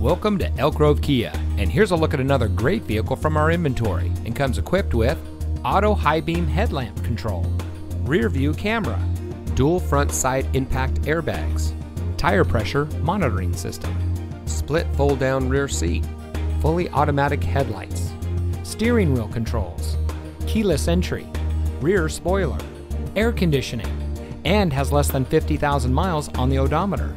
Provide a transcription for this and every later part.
Welcome to Elk Grove Kia, and here's a look at another great vehicle from our inventory and comes equipped with auto high beam headlamp control, rear view camera, dual front side impact airbags, tire pressure monitoring system, split fold down rear seat, fully automatic headlights, steering wheel controls, keyless entry, rear spoiler, air conditioning, and has less than 50,000 miles on the odometer.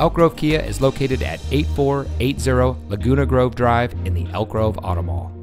Elk Grove Kia is located at 8480 Laguna Grove Drive in the Elk Grove Auto Mall.